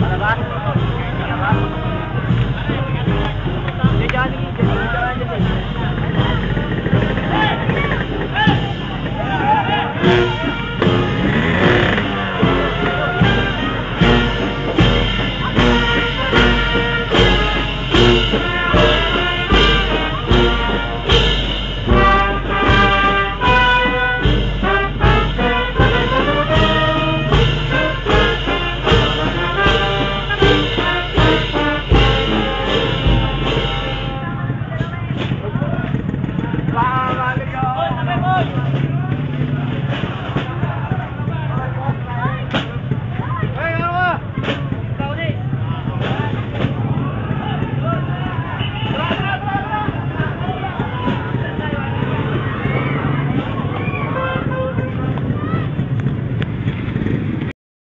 Para baixo. Para baixo. Lord.